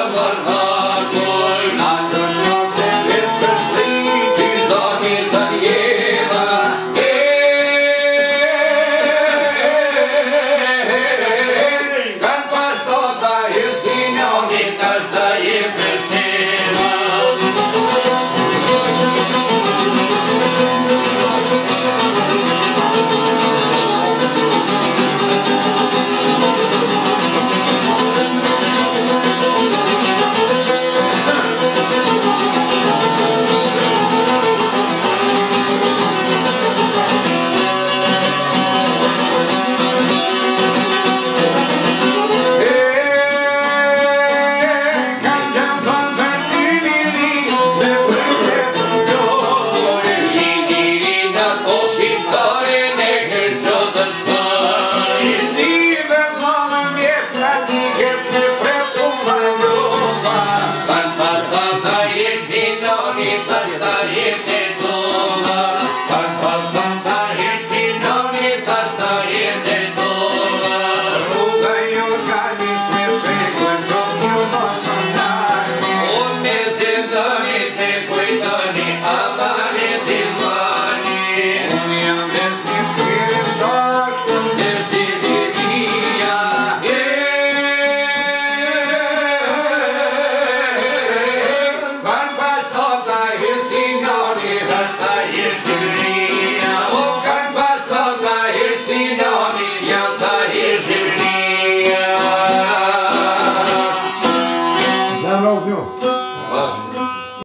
Ramana